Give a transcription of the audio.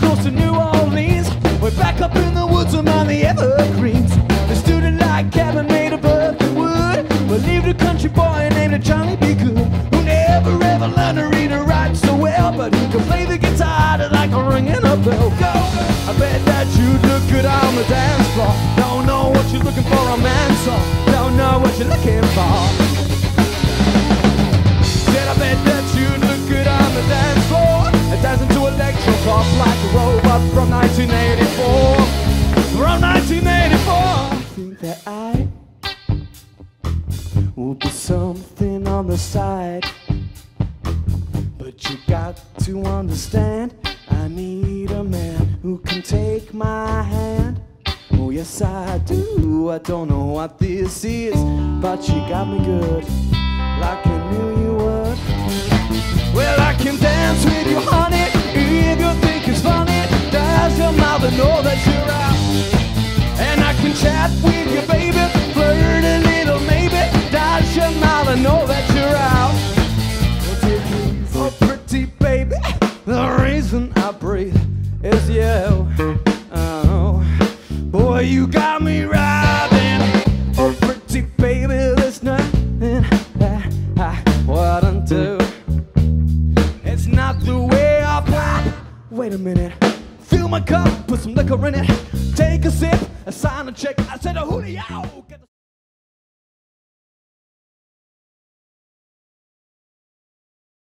Close to New Orleans. We're back up in the woods among the evergreens. The student-like cabin made of earthy wood. We lived a country boy named Johnny B. Good, who never ever learned to read or write so well, but he could play the guitar like a ringing a bell. Go! I bet that you'd look good on the dance floor. Don't know what you're looking for, a man song. Don't know what you're looking robot from 1984. From 1984. I think that I will be something on the side. But you got to understand, I need a man who can take my hand. Oh, yes, I do. I don't know what this is, but you got me good, like I knew Does your mother know that you're out? And I can chat with you, baby, flirt a little, maybe. Does your mother know that you're out? Oh, pretty baby, the reason I breathe is you. Oh, boy, you got me riding. Oh, pretty baby, there's nothing that I wouldn't do. It's not the way I plan. Wait a minute. My cup, put some liquor in it. Take a sip, sign a check. I said, Julio. Get the